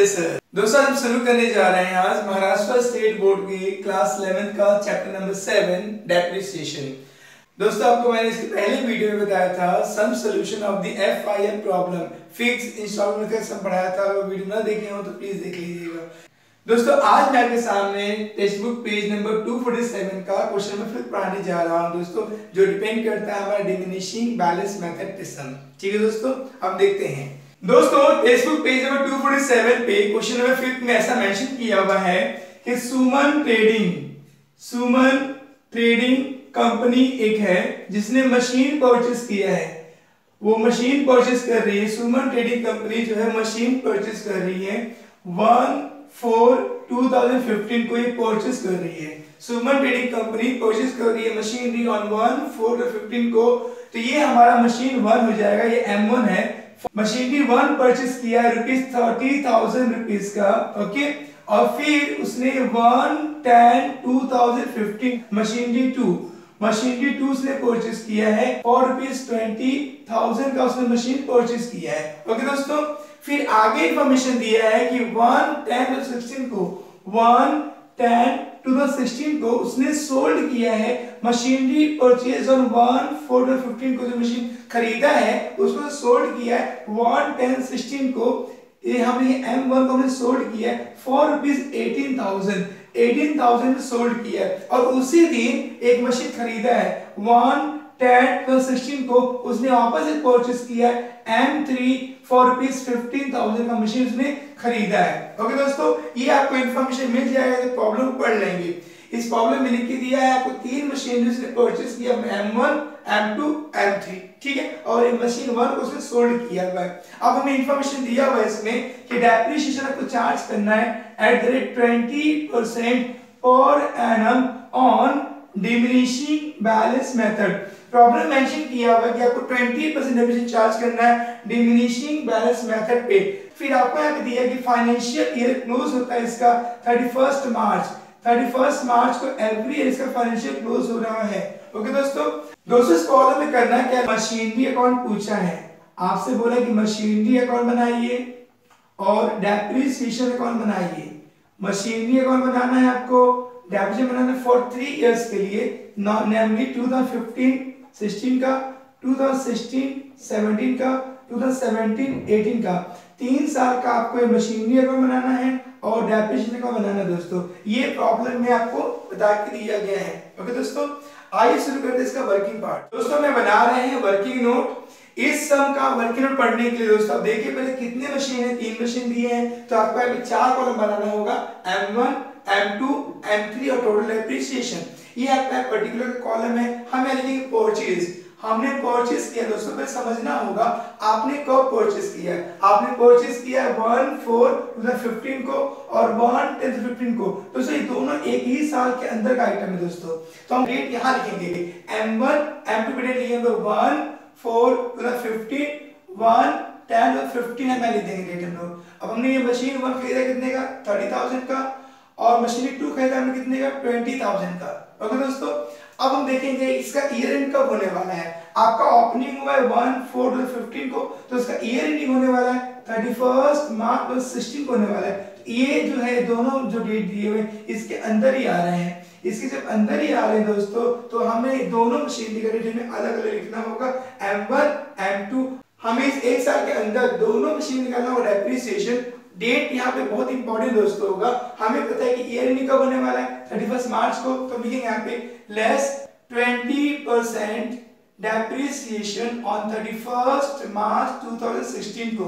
नमस्ते सर दोस्तों हम शुरू करने जा रहे हैं आज महाराष्ट्र स्टेट बोर्ड की क्लास 11 का चैप्टर नंबर सेवन डेप्रिसिएशन दोस्तों, आपको मैंने इसके पहले वीडियो में बताया था some solution of the L problem fix instalment का सम पढ़ाया था, अगर वीडियो ना देखे हो तो प्लीज़ देख लीजिएगा। दोस्तों, आज मैं आपके सामने टेक्स्ट बुक पेज नंबर 247 का क्वेश्चन नंबर फिर पढ़ाने जा रहा हूँ, दोस्तों, जो डिपेंड करता है हमारा डिमिनिशिंग बैलेंस मेथड पे सम ठीक है, दोस्तों, अब देखते हैं। दोस्तों फेसबुक पेज नंबर 247 पे क्वेश्चन नंबर फिफ्थ में ऐसा मेंशन किया हुआ है कि Suman trading Suman trading company एक है जिसने मशीन परचेस किया है। वो मशीन परचेस कर रही है सुमन ट्रेडिंग कंपनी जो है मशीन परचेस कर रही है। वन फोर 2015 को ये परचेस कर रही है। सुमन ट्रेडिंग कंपनी परचेस कर रही है machinery on one four fifteen को। तो ये हमारा मशीन वन हो जाएगा, ये एम वन है। मशीनरी वन परचेस किया है रुपीज़ थर्टी थाउज़ेंड रुपीज़ का ओके और फिर उसने one ten two thousand fifteen machinery two machinery two उसने परचेस किया है फॉर रुपीज़ ट्वेंटी थाउज़ेंड का उसने मशीन परचेस किया है ओके दोस्तों? फिर आगे इंफॉर्मेशन दिया है कि वन टेन और सिक्सटीन को वन टेन 2016 को उसने सोल्ड किया है machinery purchase on one four fifteen को जो मशीन खरीदा है, उसको सोल्ड किया है वन टेन सिक्सटीन को। ये हमने एम वन को हमने सोल्ड किया for rupees eighteen thousand eighteen thousand में सोल्ड किया और उसी दिन एक मशीन खरीदा है। वन टेन सिक्सटीन को उसने वापस एक परचेस किया है M three for rupees fifteen thousand का मशीन उसने खरीदा है। ओके दोस्तों, ये आपको इन्फॉर्मेशन मिल जाएगा तो प्रॉब्लम पढ़ लेंगे। इस प्रॉब्लम में लिख दिया है, आपको तीन मशीन उसने परचेस किया M one M two M three ठीक है? और ये मशीन वन को उसने सोल्ड किया हुआ है। अब हमें इंफॉर्मेशन दिया हुआ है इसमें कि डेप्रिसिएशन आपको चार्ज करना है at the rate twenty percent per annum on diminishing balance method problem mention किया हुआ है कि आपको 20 परसेंट डेप्रिसिएशन चार्ज करना है डिमिनिशिंग बैलेंस मेथड पे। फिर आपको यहाँ पे दिया कि फाइनेंशियल ईयर क्लोज होता है इसका 31 मार्च 31 मार्च को एवरी ईयर इसका फाइनेंशियल क्लोज हो रहा है। ओके दोस्तों दोस्तों इस प्रॉब्लम में करना क्या मशीनरी अकाउंट पूछा है। आपसे बोला कि मशीनरी अकाउंट बनाइए और डेप्रिसिएशन अकाउंट बनाइए। मशीनरी अकाउंट बनाना है आपको। डेप्रिसिएशन बनाना है फॉर थ्री इयर्स के लिए नेमली 2015 16 का 2016 17 का 2017 18 का। तीन साल का आपको ये मशीनरी अकाउंट बनाना है और डेप्रिसिएशन का बनाना दोस्तों, ये प्रॉब्लम में आपको बता के दिया गया है। ओके दोस्तों, आइए शुरू करते हैं इसका वर्किंग पार्ट दोस्तों, मैं बना रहे हैं वर्किंग नोट इस सम का वर्किंग नोट पढ़ने के लिए दोस्तों, आप देखिए पहले कितने मशीन है, तीन मशीन दिए हैं तो आपको चार कॉलम बनाना होगा M1 M2 M3 और टोटल डेप्रिसिएशन ये आपका पर्टिकुलर कॉलम है, हम लिखेंगे परचेज हमने परचेज किया, दोस्तों पे समझना होगा, आपने कब परचेज किया है? आपने परचेज किया है वन फोर टू फिफ्टीन को और वन टेन फिफ्टीन को। दोस्तों, ये दोनों एक ही साल के अंदर का आइटम है, दोस्तों। तो हम डेट यहाँ लिखेंगे M one M two date लिखेंगे one four two fifteen one ten fifteen है मैं लिख देंगे डेट हम लोग। अब हमने ये मशीन वन खरीदा कितने का? थर्टी थाउज़ेंड का। और मशीन टू खरीदा हमने कितने का? ट्वेंटी थाउज़ेंड का। ओके दोस्तों, अब हम देखेंगे इसका ईयर एंड कब होने वाला है। आपका ओपनिंग हुआ है वन फोर टू फिफ्टीन को तो इसका ईयर एंडिंग होने वाला है thirty first March two sixteen को होने वाला है। तो ये जो है, दोनों जो डेट दिए हुए, इसके अंदर ही आ रहे हैं। इसके जब अंदर ही आ रहे हैं दोस्तों तो हमें दोनों मशीन का हमें अलग अलग लिखना होगा। एम वन एम टू हमें इस एक साल के अंदर दोनों मशीन निकालना होगा। डेप्रिसिएशन डेट यहाँ पे बहुत इंपॉर्टेंट दोस्तों होगा। हमें पता है कि ईयर एंडिंग कब होने वाला है? थर्टी मार्च को। तो लिखेंगे यहाँ पे less twenty percent depreciation on thirty first March 2016 को।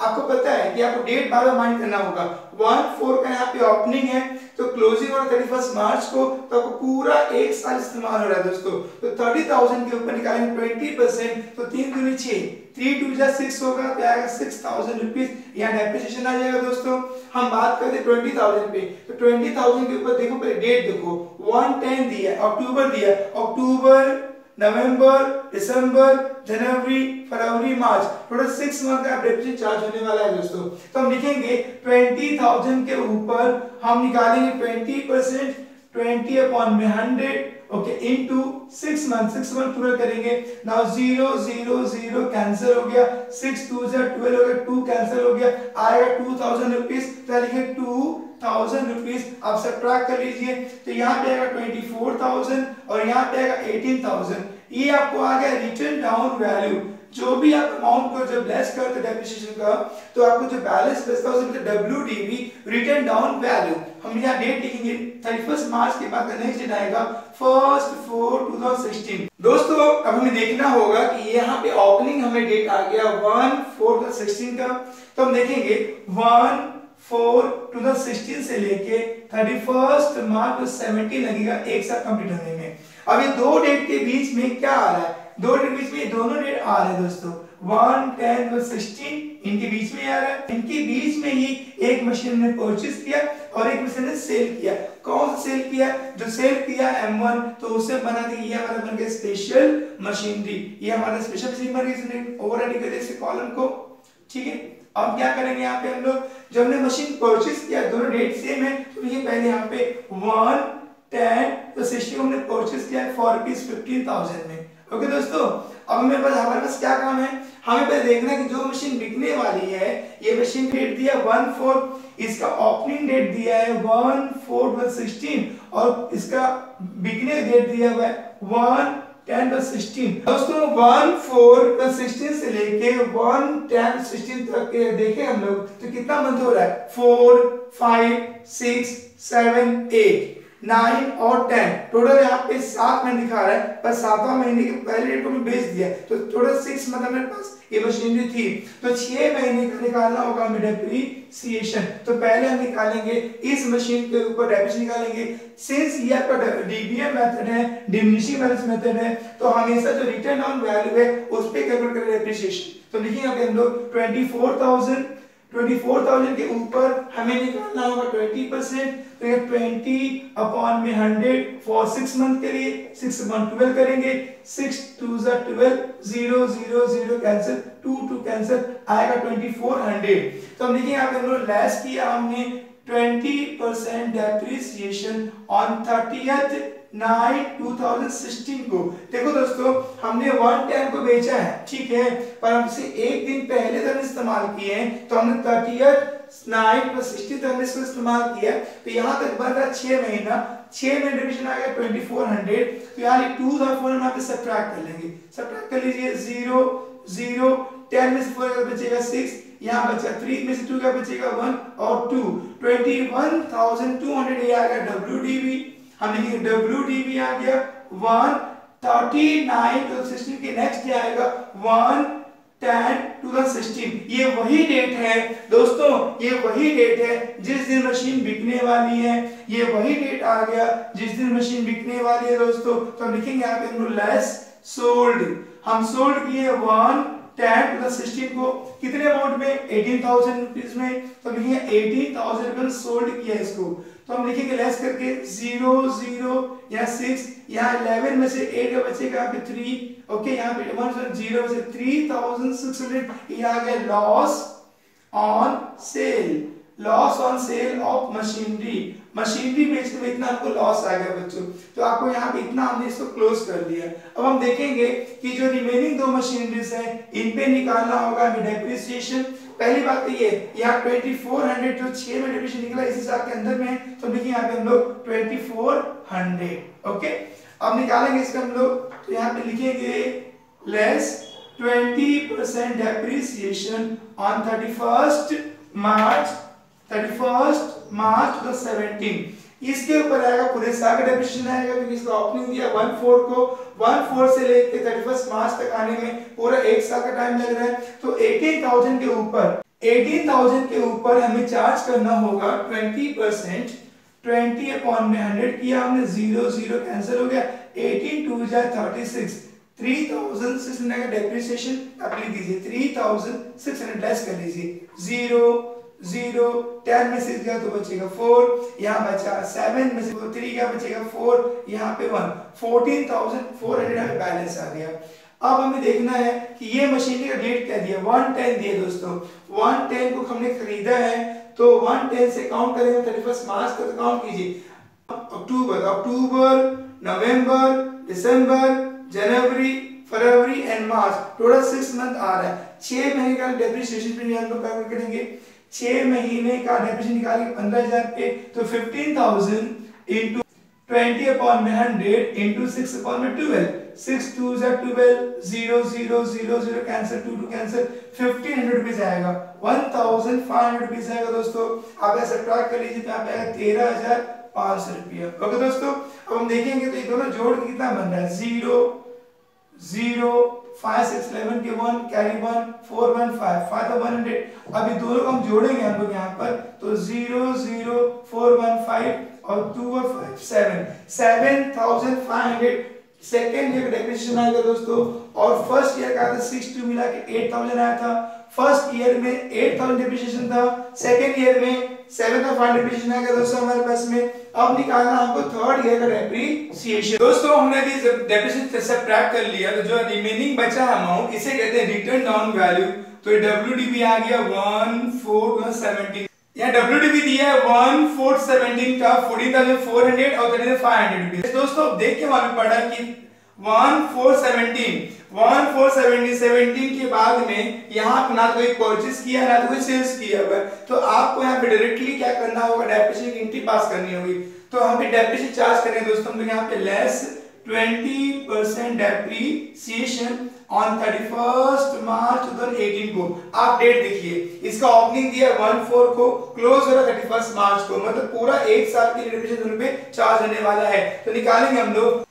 आपको पता है कि आपको डेट बार बार माइंड करना होगा। वन फोर का यहाँ पे ओपनिंग है तो क्लोजिंग रहा थर्टी फ़र्स्ट मार्च को तो आपको पूरा एक साल इस्तेमाल हो रहा है दोस्तों। तो थर्टी थाउज़ेंड के ऊपर निकालेंगे ट्वेंटी परसेंट तो तीन दूनी छह थ्री टू जा सिक्स होगा तो आएगा सिक्स थाउज़ेंड रुपीज़ यहाँ डेप्रिसिएशन आ जाएगा दोस्तों। हम बात करते हैं ट्वेंटी थाउज़ेंड पे। तो ट्वेंटी थाउज़ेंड के ऊपर देखो, पहले डेट देखो। वन टेन दिया अक्टूबर दिया। अक्टूबर नवंबर, दिसंबर, जनवरी, फरवरी, मार्च टोटल सिक्स मंथ का डेप्टी चार्ज होने वाला है दोस्तों। तो हम लिखेंगे ट्वेंटी थाउज़ेंड के ऊपर, हम निकालेंगे ट्वेंटी परसेंट ट्वेंटी अपॉन में hundred okay into six month six month पूरा करेंगे. Now zero zero zero cancel हो गया. सिक्स टू जो ट्वेल्व हो गया. टू कैंसिल हो गया. आएगा टू थाउज़ेंड रुपीज़ तो लिखे टू थाउज़ेंड रुपीज़ आप सब ट्रैक कर लीजिए. तो यहाँ पे आएगा ट्वेंटी फोर थाउज़ेंड और यहाँ पे आएगा एटीन थाउज़ेंड ये आपको आ गया रिटर्न डाउन वैल्यू जो भी आप अमाउंट को जब लेस करते डेप्रिसिएशन का तो आपको जो बैलेंस बचता है उसमें W D V written down value हम यहाँ डेट लिखेंगे थर्टी फ़र्स्ट मार्च के बाद नेक्स्ट डेट आएगा first four two thousand sixteen दोस्तों, अब हमें देखना होगा कि यहाँ पे ओपनिंग हमें डेट आ गया वन फोर टू सिक्सटीन का। तो हम देखेंगे one four two thousand sixteen से लेके थर्टी फ़र्स्ट मार्च सेवेंटीन लगेगा, एक साथ कंप्लीट होने में। अब ये दो डेट के बीच में क्या आ रहा है? दो डेट बीच में दोनों डेट आ रहे हैं दोस्तों। वन टेन और सिक्सटीन इनके बीच में आ रहा है। इनके बीच में ही एक मशीन ने परचेज किया और एक मशीन ने सेल किया। कौन सा सेल किया? जो सेल किया M1 तो उसे बना दी ये हमारा बन गया स्पेशल मशीनरी ये हमारा स्पेशल मशीन बन गई ओवरराइड कर दिया इस कॉलम को। ठीक है? अब क्या करेंगे यहाँ पे हम लोग? जब हमने मशीन परचेज किया, दोनों डेट सेम है तो ये पहले यहाँ पे वन टेन तो सिस्टम हमने परचेज किया फॉर रुपीज़ फिफ्टीन थाउज़ेंड में। ओके दोस्तों, अब मेरे पास, हमारे पास क्या काम है? हमें पहले देखना है कि जो मशीन बिकने वाली है, ये मशीन डेट दिया वन फोर इसका ओपनिंग डेट दिया है वन फोर सिक्सटीन और इसका बिकने डेट दिया हुआ है वन टेन प्लस सिक्सटीन दोस्तों वन फोर प्लस सिक्सटीन से लेके वन टेन सिक्सटीन तक के देखें हम लोग तो कितना मंथ हो रहा है? Four five six seven eight nine और टेन। टोटल यहाँ पे सात महीने दिखा रहा है पर सातवां महीने के पहले डेट को मैं बेच दिया तो टोटल सिक्स मतलब मेरे पास ये मशीनरी थी। तो छह महीने का निकालना होगा हमें डेप्रीसिएशन तो पहले हम निकालेंगे इस मशीन के ऊपर डेप्रीसिएशन निकालेंगे। सिंस ये आपका डीबीएम मेथड है डिमिनिशिंग बैलेंस मेथड है तो हमेशा जो रिटर्न ऑन वैल्यू है उस पे कैलकुलेट करें डेप्रीसिएशन तो लिखिए यहाँ पे हम लोग 24000 24,000 के ऊपर हमें निकालना होगा 20 परसेंट तो ये 20 अपॉन में 100 फॉर सिक्स मंथ के लिए सिक्स मंथ ट्वेल्व करेंगे सिक्स टू जो twelve zero zero zero cancel two two cancel आएगा 2400 तो हम देखिए यहाँ पे हम लोग लेस किया, हमने 20 percent depreciation on thirty nine two thousand sixteen को. देखो दोस्तों, हमने वन टेन को बेचा है, ठीक है, पर हम इसे एक दिन पहले तक इस्तेमाल किए हैं तो हमने थर्टी नाइन प्लस सिक्सटी तक हमने इस्तेमाल किया तो यहाँ तक बन रहा छह महीना। छह महीने डिविजन आ गया ट्वेंटी फोर हंड्रेड तो यहाँ टू थाउज़ेंड फोर हम यहाँ पे सब्ट्रैक्ट कर लेंगे। सब्ट्रैक्ट कर लीजिए ज़ीरो ज़ीरो टेन में से फोर का बचेगा सिक्स यहाँ बचा थ्री में से टू का बचेगा वन और two twenty one thousand two hundred ये आ गया डब्ल्यू डी बी हम लिखेंगे डब्ल्यू डी बी आ गया। One thirty nine two sixteen के नेक्स्ट आएगा? वन टेन टू सिक्सटीन ये वही डेट है। दोस्तों, ये वही डेट है जिस दिन मशीन बिकने वाली है। ये वही डेट आ गया जिस दिन मशीन बिकने वाली है दोस्तों। तो हम लिखेंगे यहाँ पे लेस सोल्ड हम सोल्ड किए वन टेन प्लस सिक्सटीन को कितने अमाउंट में? एटीन थाउज़ेंड रुपीज़ में। तो लिखेंगे एटीन थाउज़ेंड रुपये सोल्ड किया इसको। तो हम लिखेंगे लेस करके ज़ीरो ज़ीरो या सिक्स यहाँ इलेवन में से एट का बचेगा थ्री ओके यहाँ पे वन ज़ीरो में से थ्री थाउज़ेंड सिक्स हंड्रेड ये आ गया loss on sale loss on sale of machinery machinery बेचने में इतना आपको लॉस आ गया बच्चों। तो आपको यहाँ पे इतना हमने इसको क्लोज कर दिया अब हम देखेंगे कि जो रिमेनिंग दो मशीनरीज हैं, इन पे निकालना होगा डेप्रिसिएशन पहली बात तो ये, यहाँ 2400 जो छह में डिविजन निकला, इसी साल के अंदर में तो देखिए यहाँ पे हम लोग 2400 ओके अब निकालेंगे इसका हम लोग तो यहाँ पे लिखेंगे less 20 percent depreciation on 31st March 31st March 2017 इसके ऊपर आएगा पूरे साल का डेप्रिसिएशन आएगा, क्योंकि इसका ओपनिंग दिया 14 को। 14 से लेके 31 मार्च तक आने में पूरा एक साल का टाइम लग रहा है। तो 18000 के ऊपर 18000 के ऊपर हमें चार्ज करना होगा 20 परसेंट ट्वेंटी अपॉन में हंड्रेड किया हमने ज़ीरो ज़ीरो कैंसिल हो गया। एटीन टू जा thirty six three thousand six hundred का डेप्रिसिएशन आप लिख दीजिए। Three thousand six hundred less कर लीजिए ज़ीरो ज़ीरो, टेन में से गया तो बचेगा फोर, यहाँ बचा सेवन में से थ्री क्या बचेगा फोर, यहाँ पे one fourteen thousand four hundred हमें बैलेंस आ गया. अब हमें देखना है कि ये मशीन का डेट क्या दिया? वन टेन दिए दोस्तों. वन टेन को हमने खरीदा है तो वन टेन से काउंट करेंगे थर्टी फ़र्स्ट मार्च तक काउंट कीजिए. अक्टूबर अक्टूबर, नवंबर, दिसंबर, जनवरी, फरवरी and March. Total six month आ रहा है. छह महीने का डेप्रिसिएशन पे हम लोग कैलकुलेट करेंगे. छह महीने का डेप्रिसिएशन निकालेंगे पंद्रह हज़ार पे तो fifteen thousand into twenty upon में हंड्रेड इंटू सिक्स अपॉन में twelve six two jar twelve zero zero zero zero cancel two two cancel fifteen hundred rupees आएगा। One thousand five hundred rupees आएगा दोस्तों। आप ऐसे ट्रैक कर लीजिए तो यहाँ पे आएगा तेरह हज़ार पाँच सौ रुपया। ओके दोस्तों, अब हम देखेंगे तो ये दोनों जोड़ कितना बन रहा है? Zero zero five six eleven के one carry one four one five five one hundred अभी दोनों को हम जोड़ेंगे हम लोग यहाँ पर तो zero zero four one five और टू और five seven seven thousand five hundred second year का डेप्रिसिएशन आएगा दोस्तों, और फ़र्स्ट ईयर का था सिक्स टू मिला के एट थाउज़ेंड आया था। फ़र्स्ट ईयर में एट थाउज़ेंड डेप्रिसिएशन था, सेकेंड ईयर में सेवन फाइव डेप्रिसिएशन आएगा दोस्तों हमारे पास में। अब निकालना हमको थर्ड ईयर का डेप्रिसिएशन दोस्तों हमने अभी डेप्रिसिएशन सब्ट्रैक्ट कर लिया तो जो रिमेनिंग बचा अमाउंट इसे कहते हैं रिटर्न डाउन वैल्यू तो डब्ल्यू आ गया वन फोर यहाँ डब्ल्यू दिया है वन फोर सेवनटीन का फोर्टीन थाउज़ेंड फोर हंड्रेड और थर्टी फाइव हंड्रेड दोस्तों देख के मालूम पड़ा कि one four seventeen one four seventeen seventeen के बाद में यहाँ ना तो कोई परचेस किया, ना तो कोई सेल्स किया हुआ तो आपको यहाँ पे डायरेक्टली क्या करना होगा? डेप्रिसिएशन की एंट्री पास करनी होगी। तो हम पे डेप्रिसिएशन चार्ज करें दोस्तों। लोग यहाँ पे लेस 20% डेप्रिसिएशन ऑन 31st मार्च 2018 को। आप डेट देखिए। इसका ओपनिंग दिया वन फोर को क्लोज हो रहा थर्टी फ़र्स्ट मार्च को। मतलब पूरा एक साल की डेप्रिसिएशन पे चार्ज होने वाला है। तो निकालेंगे हम लोग।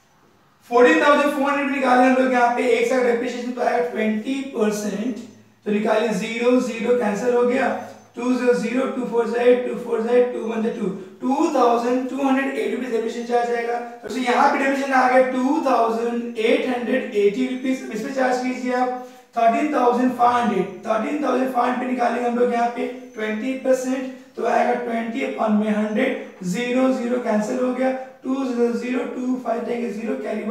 फोर्टीन थाउज़ेंड फोर हंड्रेड निकाले हम लोग यहाँ पे, एक साल डेप्रिसिएशन तो आएगा ट्वेंटी परसेंट तो निकालिए ज़ीरो ज़ीरो कैंसिल हो गया two zero zero two four Z two four Z two one two two thousand two hundred eighty rupees depreciation charge आएगा। तो यहाँ पे डेबिशन आ गया two thousand eight hundred eighty rupees इस पे चार्ज कीजिए आप thirteen thousand five hundred thirteen thousand five hundred निकालेंगे हम लोग यहाँ पे ट्वेंटी परसेंट तो आएगा ट्वेंटी अपन में हंड्रेड ज़ीरो ज़ीरो कैंसिल हो गया। ज़ीरो टू फाइव जाएँगे ज़ीरो कैरी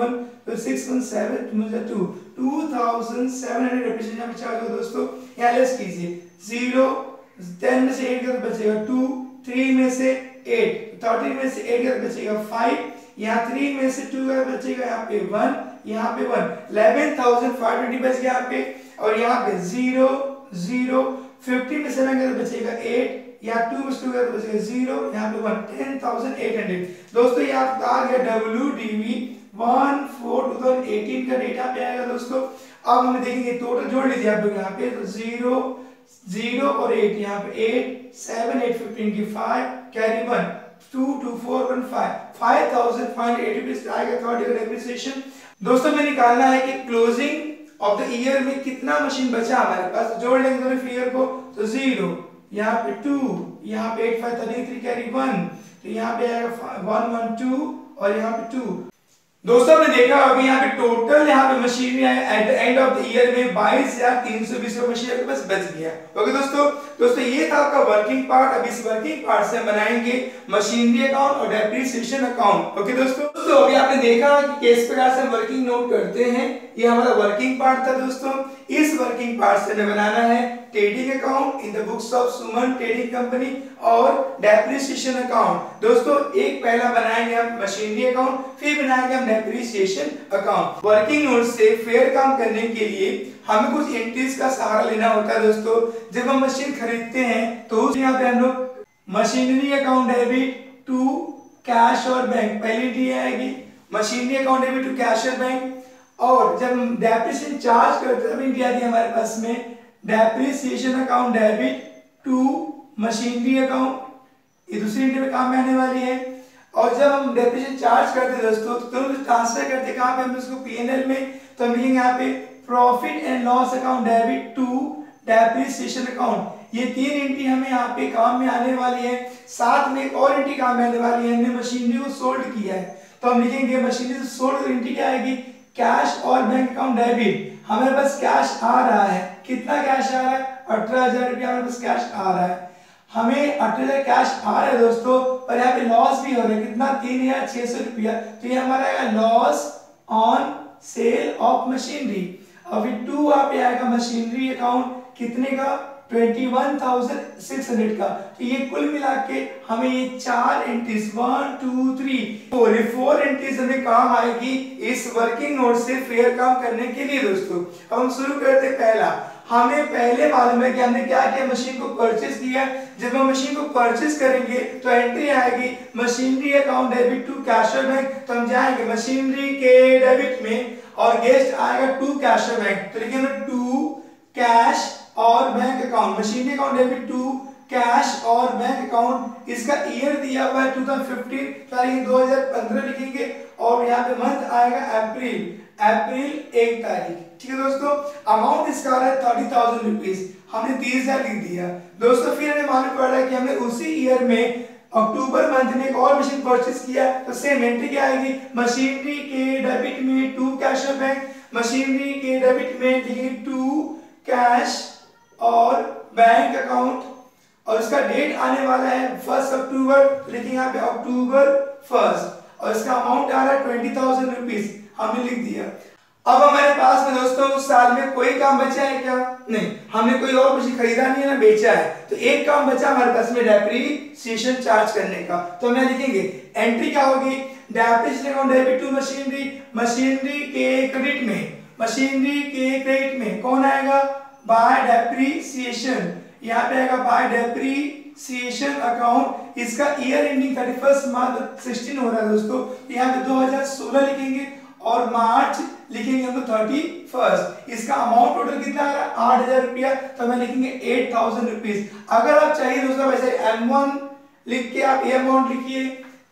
तो six one seven two two two thousand seven hundred depreciation यहाँ पे चार्ज दोस्तों, यहाँ लेस कीजिए। ज़ीरो टेन में से एट का बचेगा टू थ्री में से एट थर्टीन में से एट का बचेगा फाइव यहाँ थ्री में से टू का बचेगा यहाँ पे वन यहाँ पे one eleven thousand five twenty बच गया यहाँ पे। और यहाँ पे ज़ीरो ज़ीरो फिफ्टी में सेवन का बचेगा एट यहाँ टू में टू का बचेगा ज़ीरो यहाँ पे one ten thousand eight hundred दोस्तों, ये आपका आ गया W D V one four two thousand eighteen का डेटा पे आएगा दोस्तों। अब हम देखेंगे टोटल जोड़ लीजिए आप लोग यहाँ पे। तो ज़ीरो ज़ीरो और एट यहाँ पे एट सेवन एट फिफ्टीन की five carry one two two four one five five thousand five hundred eighty rupees आएगा थर्ड ईयर डेप्रिसिएशन दोस्तों में निकालना है कि क्लोजिंग ऑफ़ द ईयर में कितना मशीन बचा हमारे पास? तो जोड़ लेंगे फिगर को तो ज़ीरो यहाँ पे टू यहाँ पे eight five thirty three carry one तो यहाँ पे वन वन टू और यहाँ पे टू दोस्तों, हमने देखा अभी यहाँ पे टोटल यहाँ पे machinery at the end of the year में बाईस हज़ार तीन सौ बीस मशीन आपके पास बच गया। ओके दोस्तों दोस्तों, ये था आपका वर्किंग पार्ट अब इस वर्किंग पार्ट से बनाएँगे मशीनरी अकाउंट और डेप्रिसिएशन अकाउंट ओके दोस्तों दोस्तों, अभी आपने देखा कि किस प्रकार से हम वर्किंग नोट करते हैं। ये हमारा वर्किंग पार्ट था, दोस्तों। इस वर्किंग पार्ट से बनाना है trading account in the books of Suman trading company और डेप्रिसिएशन अकाउंट दोस्तों, एक पहला बनाएँगे हम मशीनरी अकाउंट फिर बनाएँगे हम डेप्रिसिएशन अकाउंट वर्किंग नोट से फेयर काम करने के लिए हमें कुछ एंट्रीज का सहारा लेना होता है दोस्तों। जब हम मशीन खरीदते हैं तो यहाँ पे हम लोग machinery account debit to cash और बैंक पहली एंट्री आएगी। Machinery account debit to cash और बैंक और जब हम चार्ज करते हैं, तब एंट्री आती है हमारे पास में depreciation account debit to machinery account ये दूसरी एंट्री में काम में आने वाली है। और जब हम डेप्रिसिएशन चार्ज करते हैं दोस्तों तो तुरंत ट्रांसफ़र करते कहाँ पे हम इसको पीएनएल में तो हम लिखेंगे यहाँ पे profit and loss account debit to depreciation account ये तीन एंट्री हमें यहाँ पे काम में आने वाली है। साथ में एक और एंट्री काम में आने वाली है, हमने मशीनरी को सोल्ड किया है। तो हम लिखेंगे मशीनरी सोल्ड एंट्री क्या आएगी? कैश और बैंक अकाउंट डेबिट हमारे पास कैश आ रहा है। कितना कैश आ रहा है? अठारह हज़ार रुपया हमारे पास कैश आ रहा है। हमें अठारह कैश आ रहा है दोस्तों और यहाँ पे लॉस भी हो रहा है। कितना? तीन हज़ार छह सौ रुपया। तो ये हमारा आएगा loss on sale of machinery अभी टू आप आएगा मशीनरी अकाउंट कितने का? 21,600 का। तो ये कुल मिला के हमें ये चार entries one two three four ये फोर एंट्रीज हमें काम आएगी इस वर्किंग नोट से फेयर काम करने के लिए दोस्तों। अब हम शुरू करते पहला। हमें पहले मालूम है कि हमने क्या किया? मशीन को परचेस किया। जब हम मशीन को परचेस करेंगे तो एंट्री आएगी। Machinery account debit to cash bank तो हम जाएँगे मशीनरी के डेबिट में और गेस्ट आएगा टू कैश बैंक तो लिखेंगे टू कैश और bank account machinery account debit to cash और बैंक अकाउंट इसका ईयर दिया हुआ है 2015 तारीख 2015 लिखेंगे और यहाँ पे मंथ आएगा अप्रैल अप्रैल एक तारीख। ठीक है दोस्तों? अमाउंट इसका आ रहा है थर्टी थाउज़ेंड रुपीज़ हमने तीस हज़ार लिख दिया। दोस्तों, फिर हमें मालूम पड़ रहा है कि हमने उसी ईयर में अक्टूबर मंथ में एक और मशीन परचेस किया। तो सेम एंट्री क्या आएगी? मशीनरी के डेबिट में टू कैश बैंक मशीनरी के डेबिट में लिखेंगे टू कैश और बैंक अकाउंट और इसका डेट आने वाला है फ़र्स्ट अक्टूबर लिखेंगे यहाँ पे अक्टूबर फ़र्स्ट और इसका अमाउंट आ रहा है ट्वेंटी थाउज़ेंड रुपीज़ हमने लिख दिया। अब हमारे पास में दोस्तों, उस साल में कोई काम बचा है क्या? नहीं, हमने कोई और मशीन खरीदा नहीं है ना, बेचा है। तो एक काम बचा हमारे पास में डेप्रीसिएशन चार्ज करने का। तो हम लिखेंगे एंट्री क्या होगी? Depreciation account debit to machinery machinery के क्रेडिट में, मशीनरी के क्रेडिट में कौन आएगा? बाय डेप्रीसिएशन यहाँ पे आएगा बाय डेप्रीसिएशन अकाउंट। इसका year ending thirty first March sixteen हो रहा है दोस्तों। यहाँ पे 2016 लिखेंगे और मार्च लिखेंगे हम तो थर्टी फ़र्स्ट इसका अमाउंट टोटल कितना आ रहा है? आठ हज़ार रुपया। तो हमें लिखेंगे एट थाउज़ेंड रुपीज़ अगर आप चाहिए दोस्तों, वैसे एम वन लिख के आप ये अमाउंट लिखिए।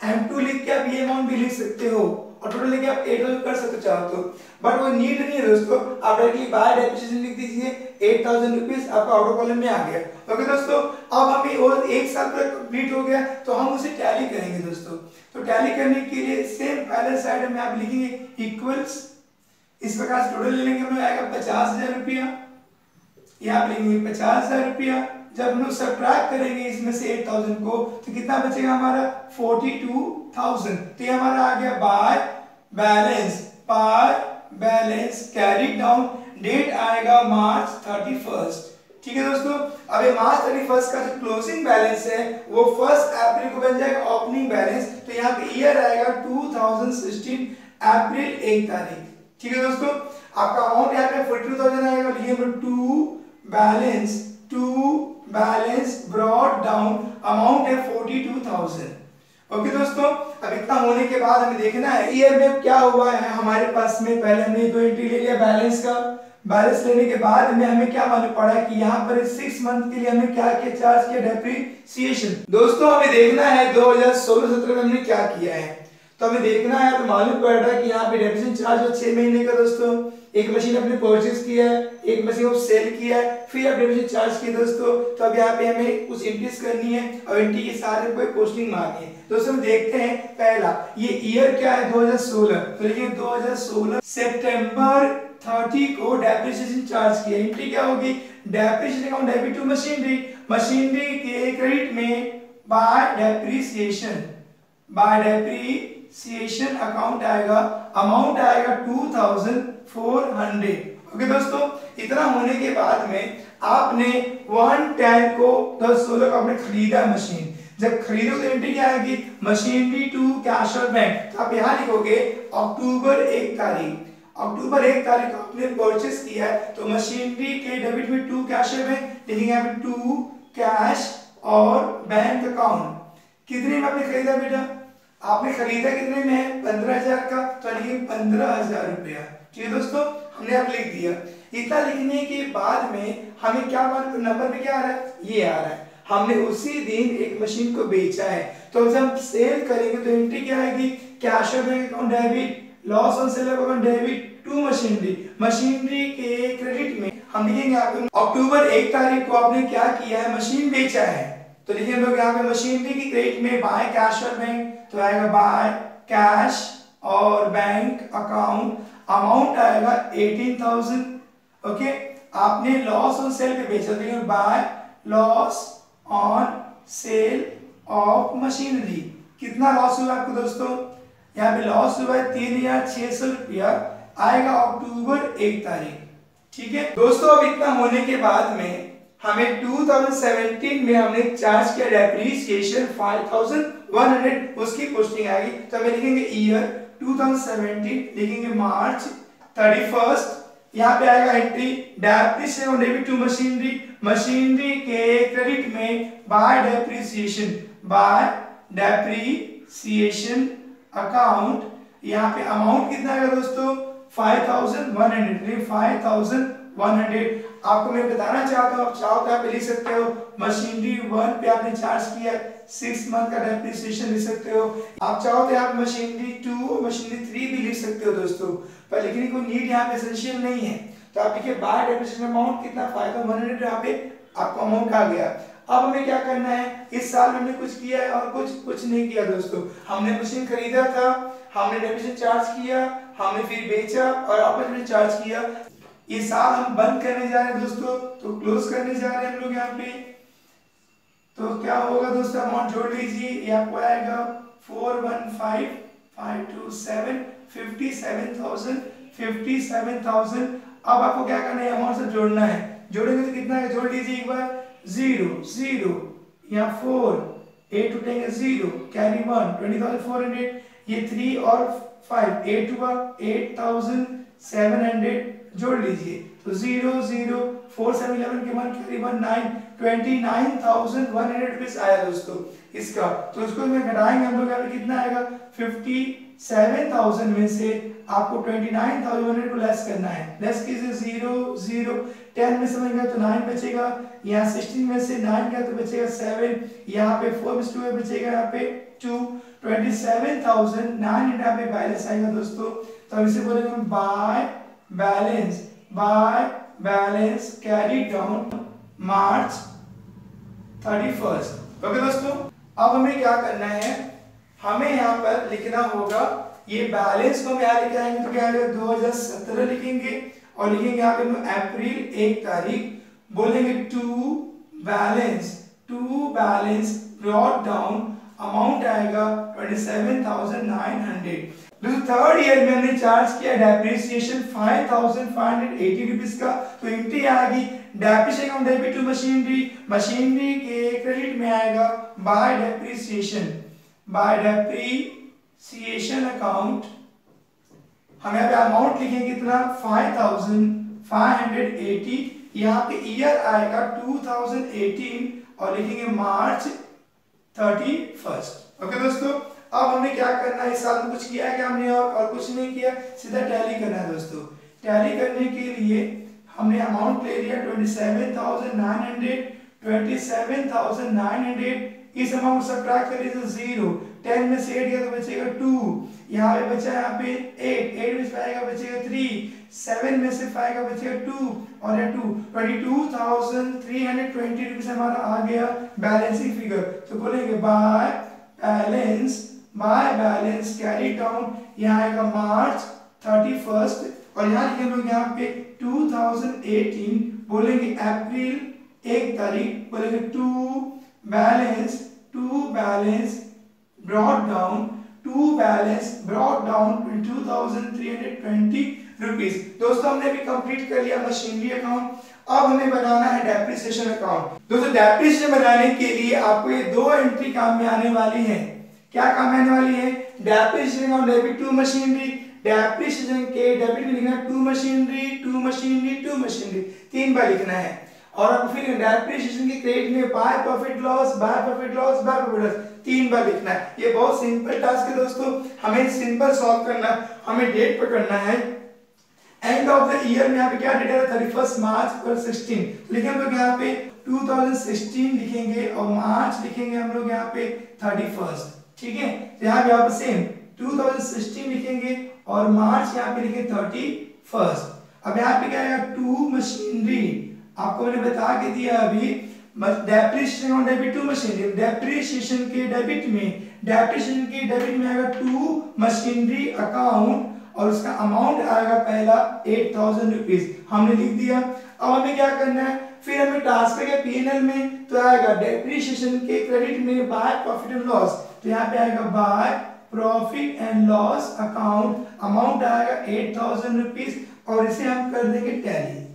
एम टू लिख के आप ये अमाउंट भी लिख सकते हो। और टोटल लेके आप एट थाउज़ेंड कर सकते चाहो तो। बट वो नीड नहीं है दोस्तों। आप डायरेक्टली बाय डेप्रिसिएशन लिख दीजिए। एट थाउज़ेंड रुपीज़ आपका ऑटो कॉलम में आ गया। ओके दोस्तों, अब हमें और एक साल पूरा कंप्लीट हो गया तो हम उसे टैली करेंगे दोस्तों। तो टैली करने के लिए सेम पहले साइड में आप लिखेंगे इक्वल्स इस प्रकार टोटल ले लेंगे हमें आएगा पचास हज़ार रुपया। यहाँ लेंगे पचास हज़ार रुपया। जब हम लोग सब्ट्रैक्ट करेंगे इसमें से एट थाउज़ेंड को तो कितना बचेगा हमारा? फोर्टी टू थाउज़ेंड तो ये हमारा आ गया by balance by balance carry down date आएगा मार्च थर्टी फ़र्स्ट ठीक है दोस्तों? अब ये मार्च थर्टी फ़र्स्ट का जो क्लोजिंग बैलेंस है, वो फ़र्स्ट अप्रैल को बन जाएगा ओपनिंग बैलेंस तो यहाँ पे ईयर आएगा 2016 अप्रैल एक तारीख. ठीक है दोस्तों? आपका अमाउंट यहाँ पे फोर्टी टू थाउज़ेंड आएगा लिखिए to balance to balance brought down amount है फोर्टी टू थाउज़ेंड ओके दोस्तों, अब इतना होने के बाद हमें देखना है ईयर में क्या हुआ है हमारे पास में? पहले हमने दो एंट्री ले लिया बैलेंस का। बैलेंस लेने के बाद में हमें क्या मालूम पड़ा कि यहाँ पर सिक्स मंथ के लिए हमें क्या किया चार्ज किया डेप्रीसिएशन दोस्तों, हमें देखना है 2016-17 में हमने क्या किया है? तो हमें देखना है तो मालूम पड़ रहा है कि यहाँ पे डेप्रिसिएशन चार्ज छह महीने का, दोस्तों। एक मशीन आपने परचेज किया है, एक मशीन को सेल किया है, फिर आप डेप्रिसिएशन चार्ज किए दोस्तों तो अब यहाँ पे हमें कुछ एंट्रीज करनी है और एंट्री के सारे कोई पोस्टिंग मारनी है। दोस्तों हम देखते हैं पहला, ये ईयर क्या है? 2016 तो देखिए 2016 सितंबर 30 को डेप्रिसिएशन चार्ज किया। एंट्री क्या होगी? Depreciation account debit to machinery machinery के क्रेडिट में by depreciation by depre depreciation account आएगा अमाउंट आएगा two thousand four hundred okay दोस्तों, इतना होने के बाद में आपने वन टेन को दस सोलह को आपने खरीदा मशीन जब खरीदो तो एंट्री क्या आएगी? मशीनरी टू कैश और बैंक तो आप यहाँ लिखोगे अक्टूबर एक तारीख। अक्टूबर एक तारीख को आपने परचेस किया है तो मशीनरी के डेबिट में टू कैश और बैंक लिखेंगे यहाँ पे टू कैश और बैंक अकाउंट कितने में आपने खरीदा बेटा? आपने खरीदा कितने में है? पंद्रह हज़ार का? तो लिखिए पंद्रह हज़ार रुपया। ठीक है दोस्तों, हमने आप लिख दिया। इतना लिखने के बाद में हमें क्या नंबर में क्या आ रहा है? ये आ रहा है। हमने उसी दिन एक मशीन को बेचा है। तो जब हम सेल करेंगे तो एंट्री क्या आएगी? Cash on bank account debit loss on sale account debit to machinery machinery के क्रेडिट में हम लिखेंगे अक्टूबर एक तारीख को आपने क्या किया है? मशीन बेचा है। तो लिखिए हम लोग यहाँ पे मशीनरी की क्रेडिट में बाय कैश और बैंक तो आएगा बाय कैश और बैंक अकाउंट अमाउंट आएगा एटीन थाउज़ेंड ओके आपने लॉस ऑन सेल पे बेचा तो by loss on sale of machinery कितना लॉस हुआ आपको दोस्तों? यहाँ पे लॉस हुआ है तीन हज़ार छह सौ रुपया, आएगा अक्टूबर एक तारीख, ठीक है? दोस्तों, अब इतना होने के बाद में हमें 2017 में हमने चार्ज किया डेप्रीसिएशन 5100 उसकी पोस्टिंग आएगी। तो हमें लिखेंगे ईयर 2017 लिखेंगे मार्च 31st यहाँ पे आएगा entry depreciation debit to machinery machinery के क्रेडिट में by depreciation by depreciation account यहाँ पे अमाउंट कितना है दोस्तों? 5100 5100 आपको मैं बताना चाहता हूँ, आप चाहो तो आप लिख सकते हो। मशीनरी वन पे आपने चार्ज किया सिक्स मंथ का डेप्रिसिएशन लिख सकते हो। आप चाहो तो आप मशीनरी टू मशीनरी थ्री भी लिख सकते हो दोस्तों, पर लिखने को नीड यहाँ पे एसेंशियल नहीं है। तो आप लिखिए बाय डेप्रिसिएशन अमाउंट कितना फाइव वन हंड्रेड यहाँ पे आपको अमाउंट आ गया। अब हमें क्या करना है? इस साल हमने कुछ किया है और कुछ कुछ नहीं किया दोस्तों। हमने मशीन खरीदा था, हमने डेप्रिसिएशन चार्ज किया, हमने फिर बेचा और आपस में चार्ज किया। ये साल हम बंद करने जा रहे हैं दोस्तों तो क्लोज करने जा रहे हैं हम लोग यहाँ पे। तो क्या होगा दोस्तों अमाउंट जोड़ लीजिए, ये आपको आएगा four one five five two seven fifty seven thousand fifty seven thousand अब आपको क्या करना है अमाउंट से जोड़ना है। जोड़ेंगे तो कितना है? जोड़ लीजिए एक बार। ज़ीरो ज़ीरो यहाँ फोर एट उठेंगे zero carry one twenty thousand four hundred ये थ्री और फाइव एट हुआ एट थाउज़ेंड सेवन हंड्रेड जोड़ लीजिए। तो zero zero, four, seven, eleven के one carry one, nine, twenty, nine thousand one hundred rupees आया दोस्तों इसका। तो उसको में घटाएँगे हम लोग यहाँ कितना आएगा? फिफ्टी सेवन थाउज़ेंड में से आपको ट्वेंटी नाइन थाउज़ेंड हंड्रेड को लेस करना है। लेस कीजिए ज़ीरो ज़ीरो। टेन में समझ गया तो नाइन बचेगा। यहाँ सिक्सटीन में से नाइन का तो बचेगा सेवन। यहाँ पे फोर में टू बचेगा, यहाँ पे two twenty seven thousand nine यहाँ पे बैलेंस आएगा दोस्तों। तो हम इसे बोलेंगे by balance by balance carry down March thirty first okay दोस्तों, अब हमें क्या करना है? हमें यहाँ पर लिखना होगा, ये बैलेंस को हम यहाँ लिख आएँगे तो क्या आएगा 2017 लिखेंगे और लिखेंगे यहाँ पे अप्रैल एक तारीख, बोलेंगे to balance to balance brought down amount आएगा 27,900 दोस्तों थर्ड ईयर में हमने चार्ज किया डेप्रिसिएशन 5,580 रुपीस का. तो एंट्री आएगी depreciation on debit to machinery machinery के क्रेडिट में आएगा by depreciation by depreciation account हम यहाँ पे अमाउंट लिखेंगे कितना? 5,580 यहाँ पे ईयर आएगा 2018 और लिखेंगे मार्च 31st ओके दोस्तों, अब हमने क्या करना है? इस साल में कुछ किया है क्या हमने और और कुछ नहीं किया? सीधा टैली करना है दोस्तों। टैली करने के लिए हमने अमाउंट ले लिया twenty seven thousand nine hundred twenty seven thousand nine hundred इस अमाउंट सब्ट्रैक्ट करिए तो ज़ीरो टेन में से एट गया तो बचेगा टू यहाँ पे बचा यहाँ पे एट एट में से पाएगा बचेगा थ्री सेवन में से पाएगा बचेगा टू और ये two twenty two thousand three hundred twenty rupees हमारा आ गया बैलेंसिंग फिगर तो बोलेंगे by balance by balance carry down यहाँ आएगा मार्च थर्टी फ़र्स्ट और यहाँ लिखे लोग यहाँ पे 2018 बोलेंगे अप्रैल एक तारीख. बोलेंगे to balance down to balance brought down two thousand three hundred twenty rupees दोस्तों, हमने भी कंप्लीट कर लिया मशीनरी अकाउंट अब हमें बनाना है डेप्रिसिएशन अकाउंट दोस्तों डेप्रिसिएशन बनाने के लिए आपको ये दो एंट्री काम में आने वाली है। क्या काम में आने वाली है? Depreciation on debit to machinery depreciation के डेबिट में लिखना to machinery to machinery to machinery तीन बार लिखना है। और अब फिर डेप्रिसिएशन के क्रेडिट में by profit loss by profit loss by profit loss तीन बार लिखना है। ये बहुत सिंपल टास्क है दोस्तों। हमें सिंपल सॉल्व करना, हमें डेट पकड़ना है। एंड ऑफ़ द ईयर में यहाँ पे क्या डेट है थर्टी फ़र्स्ट मार्च पर सिक्सटीन लिखेंगे हम लोग यहाँ पे 2016 लिखेंगे और मार्च लिखेंगे हम लोग यहाँ पे थर्टी फ़र्स्ट ठीक है? तो यहाँ पे आप सेम 2016 लिखेंगे और मार्च यहाँ पे लिखेंगे थर्टी फ़र्स्ट अब यहाँ पे क्या आएगा टू मशीनरी आपको मैंने बता के दिया अभी डेप्रिसिएशन और डेबिट टू मशीनरी डेप्रिसिएशन के डेबिट में डेप्रिसिएशन के डेबिट में आएगा टू मशीनरी अकाउंट और उसका अमाउंट आएगा पहला एट थाउज़ेंड रुपीज़ हमने लिख दिया। अब हमें क्या करना है? फिर हमें ट्रांसफ़र के पीएनएल में तो आएगा डेप्रिसिएशन के क्रेडिट में बाय प्रॉफिट एंड लॉस तो यहाँ पे आएगा by profit and loss account amount आएगा एट थाउज़ेंड रुपीज़ और इसे हम कर देंगे टैली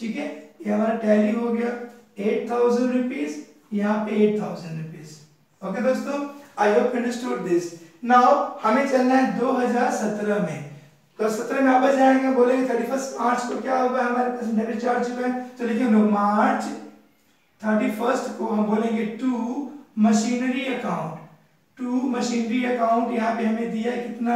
ठीक है? ये हमारा टैली हो गया एट थाउज़ेंड रुपीज़ यहाँ पे एट थाउज़ेंड रुपीज़ ओके दोस्तों I hope understood this now हमें चलना है 2017 में। तो 17 में आप जाएँगे, बोलेंगे थर्टी फ़र्स्ट मार्च को क्या होगा, हमारे पास डेबिट चार्ज जो है। तो लिखेंगे मार्च थर्टी फ़र्स्ट को हम बोलेंगे to machinery account to machinery account यहाँ पे हमें दिया कितना?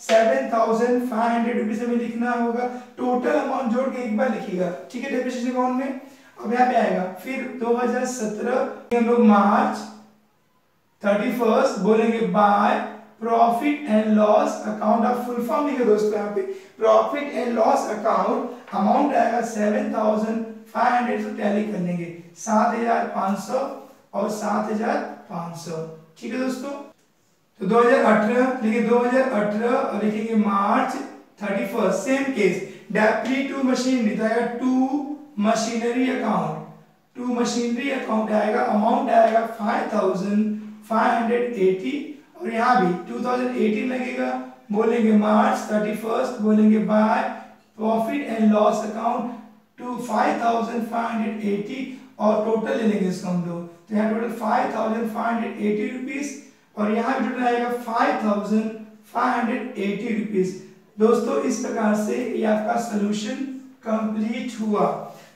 Seven thousand five hundred rupees हमें लिखना होगा। टोटल अमाउंट जोड़ के एक बार लिखिएगा। ठीक है डेप्रिसिएशन अकाउंट में? अब यहाँ पे आएगा। फिर 2017 हम लोग मार्च थर्टी फ़र्स्ट बोलेंगे by profit and loss account. आप फुल फॉर्म लिखे दोस्तों यहाँ पे। Profit and loss account amount आएगा सेवन थाउज़ेंड फाइव हंड्रेड से टैली कर लेंगे। सात हज़ार पाँच सौ और सात हज़ार पाँच सौ। ठीक है दोस्तों? तो 2018 लिखिए 2018 और लिखेंगे मार्च 31 सेम केस डेप्री टू मशीन बताएगा to machinery account to machinery account आएगा अमाउंट आएगा 5580 और यहाँ भी 2018 लगेगा, बोलेंगे मार्च 31 बोलेंगे by profit and loss account to 5580 और टोटल ले लेंगे इसका हम लोग। तो यहाँ टोटल 5580 रुपीस और यहाँ टोटल आएगा 5580 रुपीस दोस्तों, इस प्रकार से ये आपका सोल्यूशन कंप्लीट हुआ।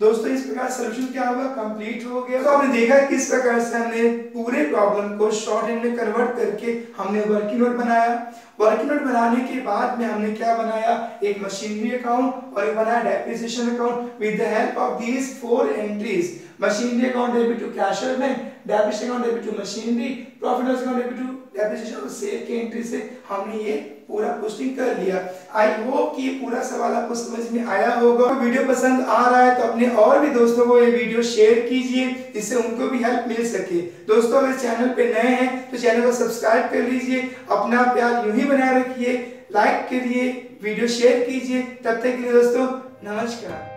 दोस्तों, इस प्रकार सोल्यूशन क्या होगा? कंप्लीट हो गया। तो आपने देखा किस प्रकार से हमने पूरे प्रॉब्लम को शॉर्ट हैंड में कन्वर्ट करके हमने वर्किंग नोट बनाया। वर्किंग नोट बनाने के बाद में हमने क्या बनाया? एक मशीनरी अकाउंट और एक बनाया depreciation account with the help of these four entries machinery account debit to cash में depreciation account debit to machinery profit loss account debit to depreciation और सेल के एंट्री से हमने ये पूरा पोस्टिंग कर लिया। आई होप कि पूरा सवाल आपको समझ में आया होगा। तो वीडियो पसंद आ रहा है तो अपने और भी दोस्तों को ये वीडियो शेयर कीजिए, जिससे उनको भी हेल्प मिल सके। दोस्तों, अगर चैनल पे नए हैं तो चैनल को सब्सक्राइब कर लीजिए, अपना प्यार यूँ ही बनाए रखिए लाइक करिए, वीडियो शेयर कीजिए। तब तक के लिए दोस्तों, नमस्कार।